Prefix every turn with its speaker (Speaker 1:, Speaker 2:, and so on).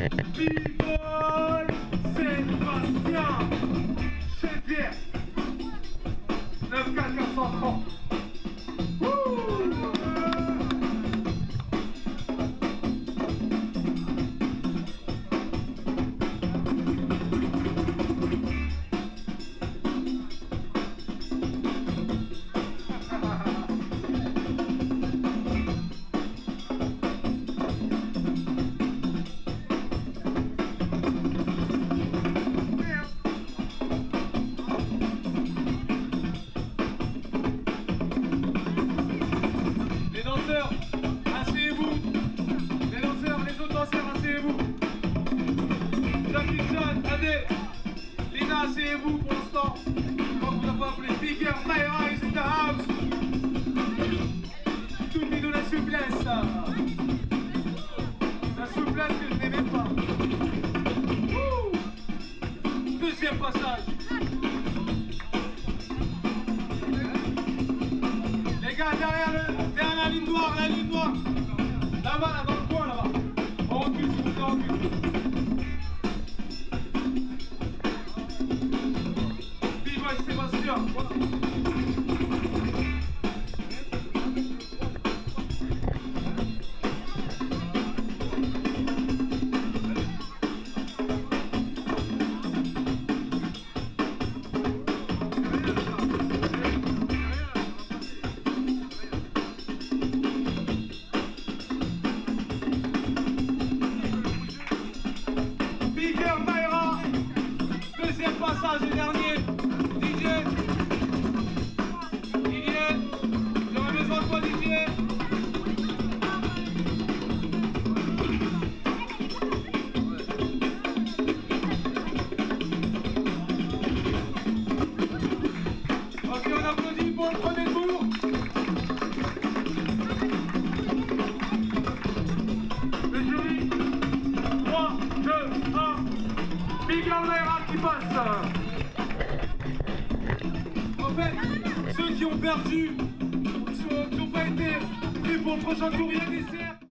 Speaker 1: Sebastian, Xavier, let's get your song home. Jackie Chan, Adé, Lina, asseyez-vous pour l'instant. Quand vous n'avez pas appelé Bigger, Myra is in the house. Tout est de la souplesse. La souplesse que je n'aimais pas. Deuxième passage. Les gars, derrière, le, derrière la ligne noire, la ligne noire. Là-bas, là-bas. Deuxième passage et dernier. Applaudit pour le jury. 3, 2, 1. Bigger Myra qui passe. En fait, ceux qui ont perdu, qui n'ont pas été pris pour le prochain tour, il y a des cercles.